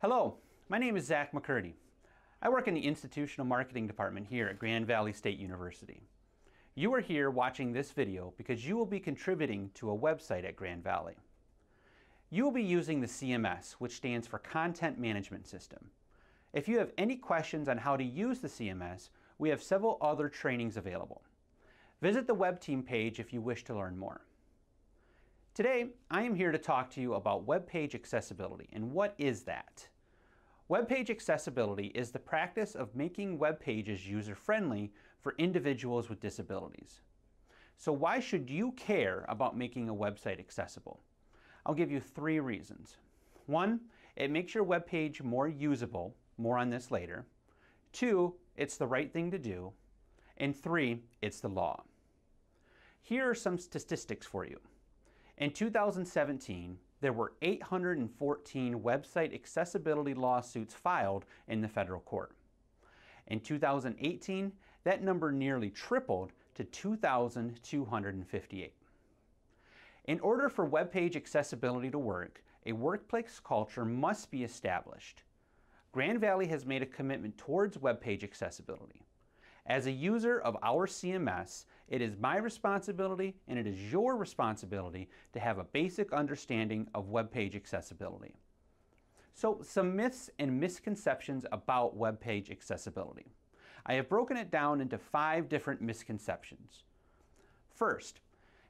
Hello, my name is Zach McCurdy. I work in the Institutional Marketing Department here at Grand Valley State University. You are here watching this video because you will be contributing to a website at Grand Valley. You will be using the CMS, which stands for Content Management System. If you have any questions on how to use the CMS, we have several other trainings available. Visit the web team page if you wish to learn more. Today, I am here to talk to you about web page accessibility and what is that? Web page accessibility is the practice of making web pages user-friendly for individuals with disabilities. So why should you care about making a website accessible? I'll give you three reasons. One, it makes your web page more usable, more on this later. Two, it's the right thing to do. And three, it's the law. Here are some statistics for you. In 2017, there were 814 website accessibility lawsuits filed in the federal court. In 2018, that number nearly tripled to 2,258. In order for web page accessibility to work, a workplace culture must be established. Grand Valley has made a commitment towards web page accessibility. As a user of our CMS, it is my responsibility and it is your responsibility to have a basic understanding of web page accessibility. So some myths and misconceptions about web page accessibility. I have broken it down into five different misconceptions. First,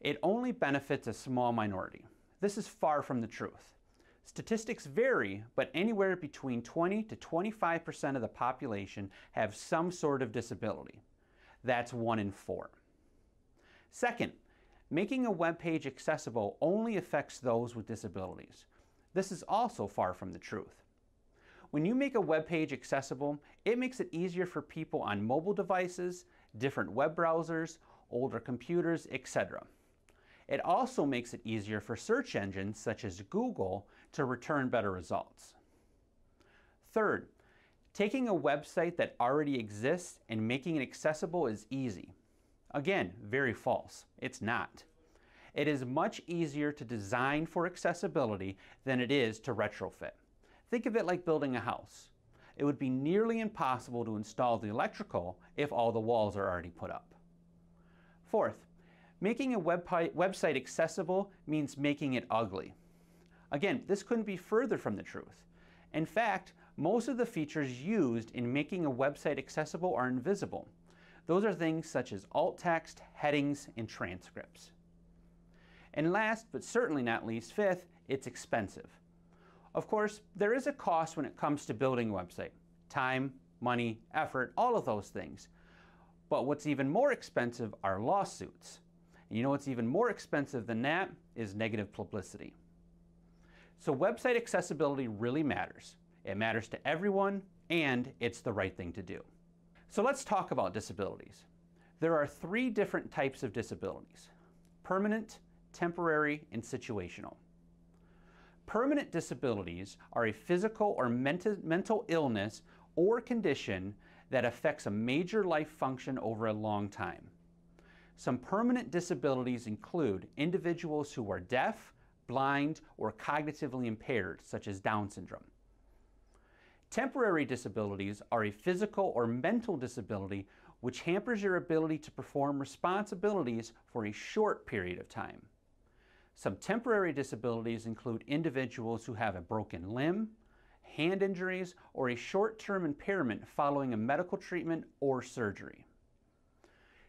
it only benefits a small minority. This is far from the truth. Statistics vary, but anywhere between 20 to 25% of the population have some sort of disability. That's one in four. Second, making a web page accessible only affects those with disabilities. This is also far from the truth. When you make a web page accessible, it makes it easier for people on mobile devices, different web browsers, older computers, etc. It also makes it easier for search engines such as Google to return better results. Third, taking a website that already exists and making it accessible is easy. Again, very false. It's not. It is much easier to design for accessibility than it is to retrofit. Think of it like building a house. It would be nearly impossible to install the electrical if all the walls are already put up. Fourth, Making a web website accessible means making it ugly. Again, this couldn't be further from the truth. In fact, most of the features used in making a website accessible are invisible. Those are things such as alt text, headings, and transcripts. And last, but certainly not least, fifth, it's expensive. Of course, there is a cost when it comes to building a website. Time, money, effort, all of those things. But what's even more expensive are lawsuits. And you know what's even more expensive than that is negative publicity. So website accessibility really matters. It matters to everyone and it's the right thing to do. So let's talk about disabilities. There are three different types of disabilities. Permanent, temporary, and situational. Permanent disabilities are a physical or mental illness or condition that affects a major life function over a long time. Some permanent disabilities include individuals who are deaf, blind, or cognitively impaired, such as Down syndrome. Temporary disabilities are a physical or mental disability which hampers your ability to perform responsibilities for a short period of time. Some temporary disabilities include individuals who have a broken limb, hand injuries, or a short-term impairment following a medical treatment or surgery.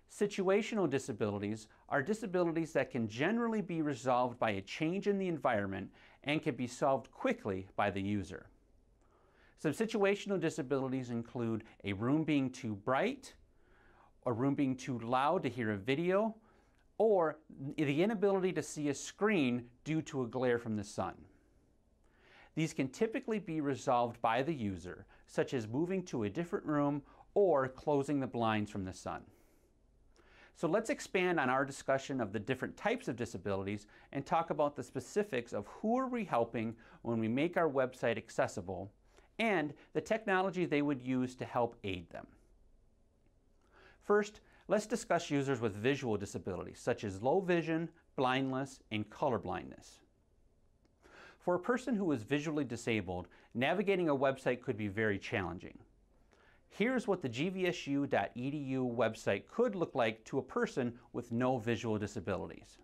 Situational disabilities are disabilities that can generally be resolved by a change in the environment and can be solved quickly by the user. Some situational disabilities include a room being too bright, a room being too loud to hear a video, or the inability to see a screen due to a glare from the sun. These can typically be resolved by the user, such as moving to a different room or closing the blinds from the sun. So let's expand on our discussion of the different types of disabilities and talk about the specifics of who are we helping when we make our website accessible and the technology they would use to help aid them. First, let's discuss users with visual disabilities such as low vision, blindness, and color blindness. For a person who is visually disabled, navigating a website could be very challenging. Here's what the gvsu.edu website could look like to a person with no visual disabilities.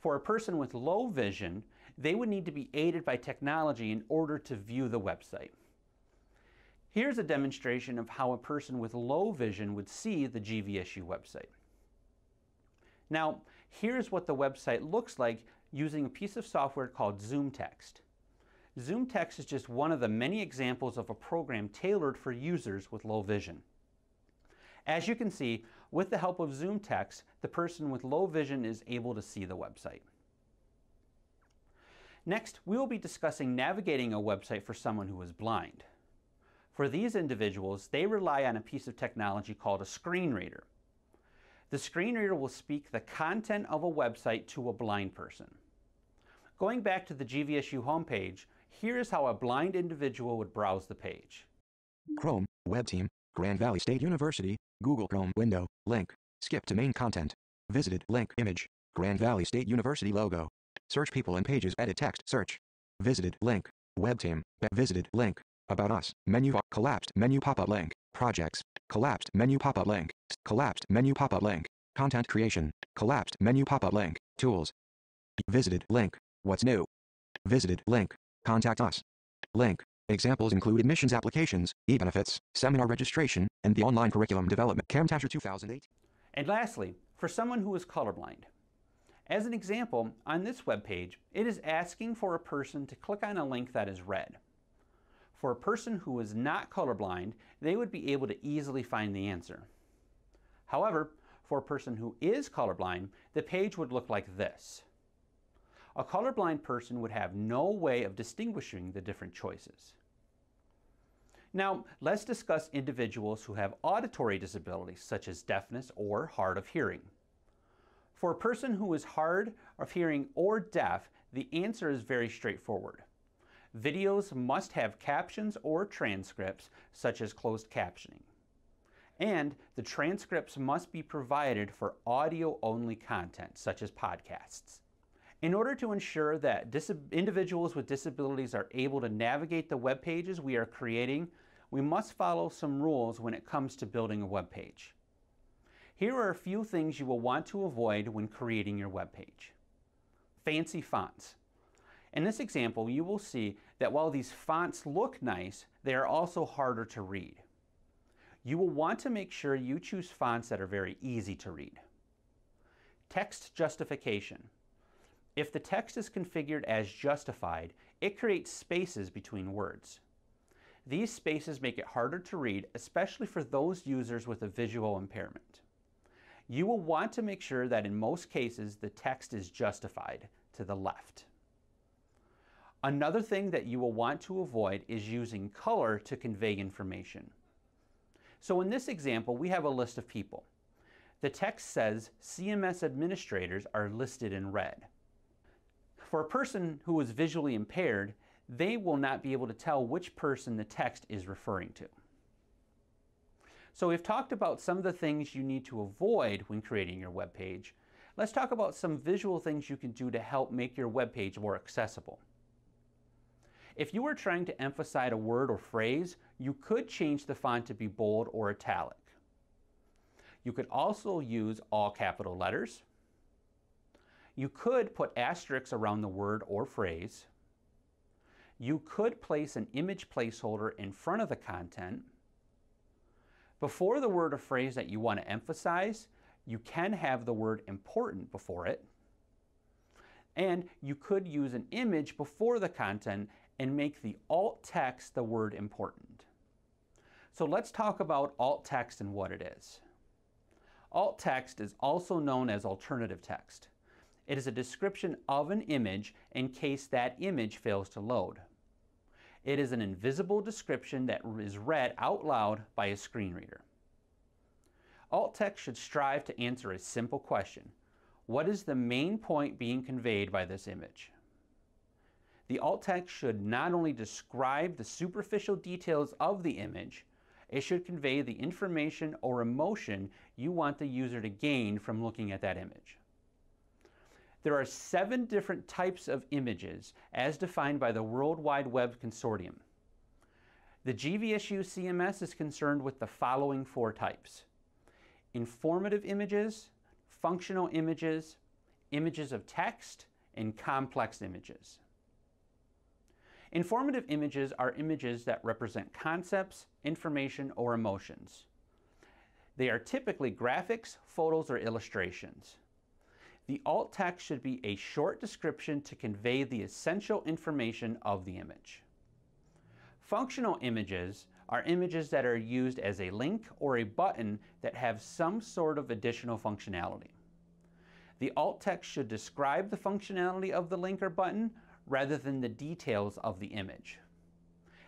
For a person with low vision, they would need to be aided by technology in order to view the website. Here's a demonstration of how a person with low vision would see the GVSU website. Now, here's what the website looks like using a piece of software called ZoomText. ZoomText is just one of the many examples of a program tailored for users with low vision. As you can see, with the help of ZoomText, the person with low vision is able to see the website. Next, we will be discussing navigating a website for someone who is blind. For these individuals, they rely on a piece of technology called a screen reader. The screen reader will speak the content of a website to a blind person. Going back to the GVSU homepage, here's how a blind individual would browse the page. Chrome, Web Team, Grand Valley State University, Google Chrome window, link, skip to main content, visited link image, Grand Valley State University logo, search people and pages edit text search, visited link, web team, visited link, about us, menu collapsed menu pop-up link, projects, collapsed menu pop-up link, collapsed menu pop-up link, content creation, collapsed menu pop-up link, tools, visited link, what's new, visited link, contact us, link, Examples include admissions applications, e-benefits, seminar registration, and the online curriculum development Camtasia 2008. And lastly, for someone who is colorblind. As an example, on this web page, it is asking for a person to click on a link that is red. For a person who is not colorblind, they would be able to easily find the answer. However, for a person who is colorblind, the page would look like this. A colorblind person would have no way of distinguishing the different choices. Now, let's discuss individuals who have auditory disabilities, such as deafness or hard of hearing. For a person who is hard of hearing or deaf, the answer is very straightforward. Videos must have captions or transcripts, such as closed captioning. And the transcripts must be provided for audio-only content, such as podcasts. In order to ensure that individuals with disabilities are able to navigate the web pages we are creating, we must follow some rules when it comes to building a web page. Here are a few things you will want to avoid when creating your web page. Fancy fonts. In this example, you will see that while these fonts look nice, they are also harder to read. You will want to make sure you choose fonts that are very easy to read. Text justification. If the text is configured as justified, it creates spaces between words. These spaces make it harder to read, especially for those users with a visual impairment. You will want to make sure that in most cases the text is justified to the left. Another thing that you will want to avoid is using color to convey information. So in this example, we have a list of people. The text says CMS administrators are listed in red. For a person who is visually impaired, they will not be able to tell which person the text is referring to. So we've talked about some of the things you need to avoid when creating your web page. Let's talk about some visual things you can do to help make your web page more accessible. If you are trying to emphasize a word or phrase, you could change the font to be bold or italic. You could also use all capital letters, you could put asterisks around the word or phrase. You could place an image placeholder in front of the content. Before the word or phrase that you want to emphasize, you can have the word important before it. And you could use an image before the content and make the alt text the word important. So let's talk about alt text and what it is. Alt text is also known as alternative text. It is a description of an image in case that image fails to load. It is an invisible description that is read out loud by a screen reader. Alt text should strive to answer a simple question. What is the main point being conveyed by this image? The alt text should not only describe the superficial details of the image, it should convey the information or emotion you want the user to gain from looking at that image. There are seven different types of images as defined by the World Wide Web Consortium. The GVSU CMS is concerned with the following four types. Informative images, functional images, images of text, and complex images. Informative images are images that represent concepts, information, or emotions. They are typically graphics, photos, or illustrations. The alt text should be a short description to convey the essential information of the image. Functional images are images that are used as a link or a button that have some sort of additional functionality. The alt text should describe the functionality of the link or button rather than the details of the image.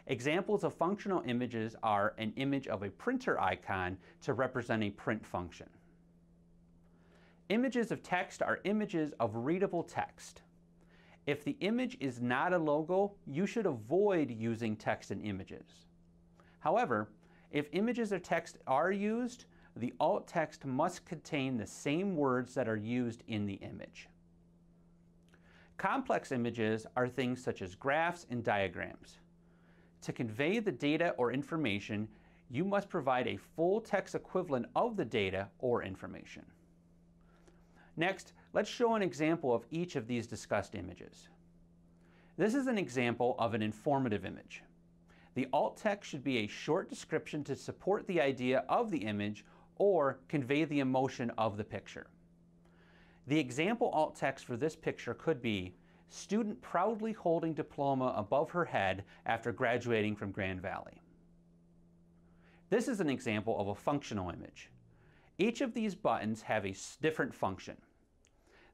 Examples of functional images are an image of a printer icon to represent a print function. Images of text are images of readable text. If the image is not a logo, you should avoid using text in images. However, if images or text are used, the alt text must contain the same words that are used in the image. Complex images are things such as graphs and diagrams. To convey the data or information, you must provide a full text equivalent of the data or information. Next, let's show an example of each of these discussed images. This is an example of an informative image. The alt text should be a short description to support the idea of the image or convey the emotion of the picture. The example alt text for this picture could be student proudly holding diploma above her head after graduating from Grand Valley. This is an example of a functional image. Each of these buttons have a different function.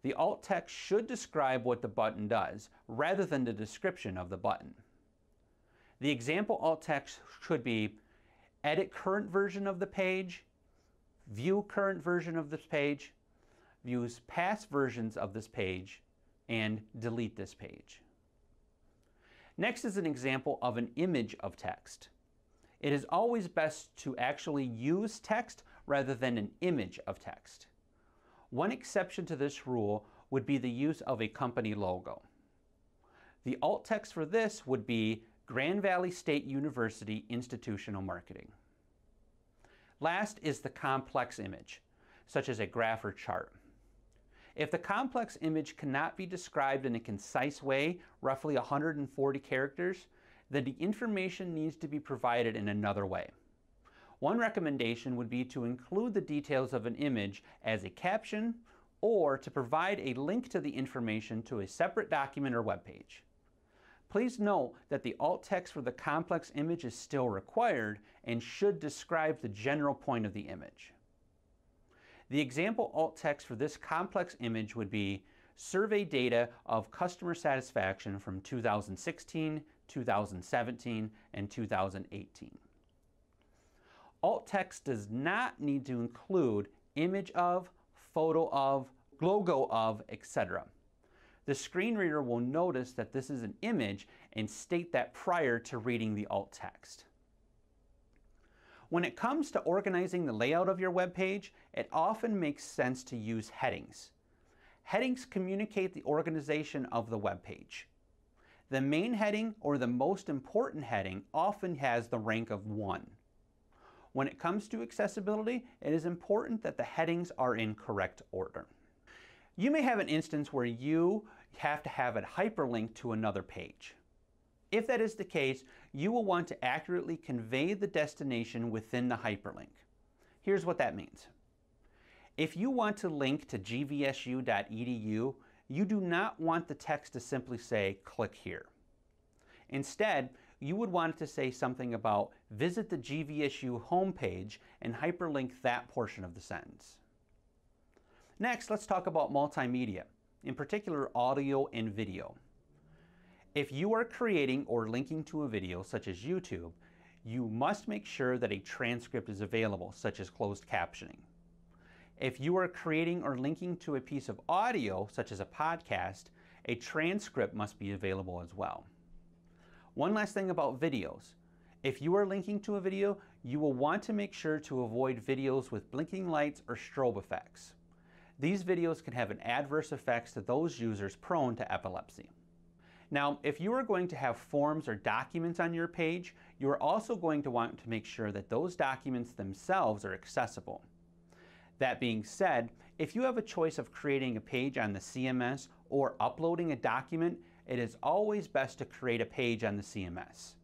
The alt text should describe what the button does rather than the description of the button. The example alt text should be edit current version of the page, view current version of this page, views past versions of this page, and delete this page. Next is an example of an image of text. It is always best to actually use text rather than an image of text. One exception to this rule would be the use of a company logo. The alt text for this would be Grand Valley State University Institutional Marketing. Last is the complex image, such as a graph or chart. If the complex image cannot be described in a concise way, roughly 140 characters, then the information needs to be provided in another way. One recommendation would be to include the details of an image as a caption or to provide a link to the information to a separate document or web page. Please note that the alt text for the complex image is still required and should describe the general point of the image. The example alt text for this complex image would be survey data of customer satisfaction from 2016, 2017, and 2018. Alt text does not need to include image of, photo of, logo of, etc. The screen reader will notice that this is an image and state that prior to reading the alt text. When it comes to organizing the layout of your web page, it often makes sense to use headings. Headings communicate the organization of the web page. The main heading or the most important heading often has the rank of 1. When it comes to accessibility, it is important that the headings are in correct order. You may have an instance where you have to have a hyperlink to another page. If that is the case, you will want to accurately convey the destination within the hyperlink. Here's what that means. If you want to link to gvsu.edu, you do not want the text to simply say, click here. Instead, you would want to say something about visit the GVSU homepage and hyperlink that portion of the sentence. Next, let's talk about multimedia, in particular audio and video. If you are creating or linking to a video, such as YouTube, you must make sure that a transcript is available, such as closed captioning. If you are creating or linking to a piece of audio, such as a podcast, a transcript must be available as well. One last thing about videos. If you are linking to a video, you will want to make sure to avoid videos with blinking lights or strobe effects. These videos can have an adverse effects to those users prone to epilepsy. Now, if you are going to have forms or documents on your page, you are also going to want to make sure that those documents themselves are accessible. That being said, if you have a choice of creating a page on the CMS or uploading a document, it is always best to create a page on the CMS.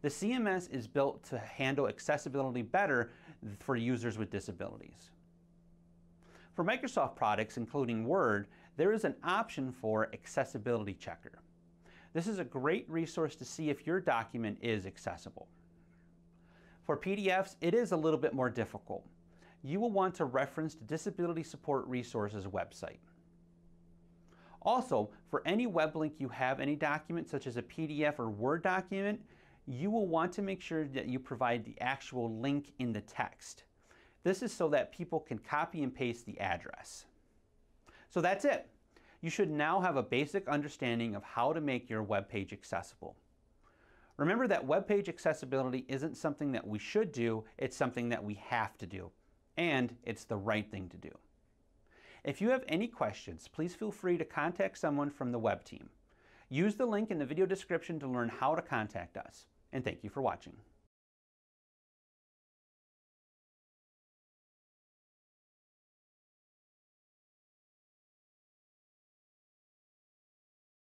The CMS is built to handle accessibility better for users with disabilities. For Microsoft products, including Word, there is an option for Accessibility Checker. This is a great resource to see if your document is accessible. For PDFs, it is a little bit more difficult. You will want to reference the Disability Support Resources website. Also, for any web link you have any document, such as a PDF or Word document, you will want to make sure that you provide the actual link in the text. This is so that people can copy and paste the address. So that's it. You should now have a basic understanding of how to make your web page accessible. Remember that web page accessibility isn't something that we should do, it's something that we have to do. And it's the right thing to do. If you have any questions, please feel free to contact someone from the web team. Use the link in the video description to learn how to contact us. And thank you for watching.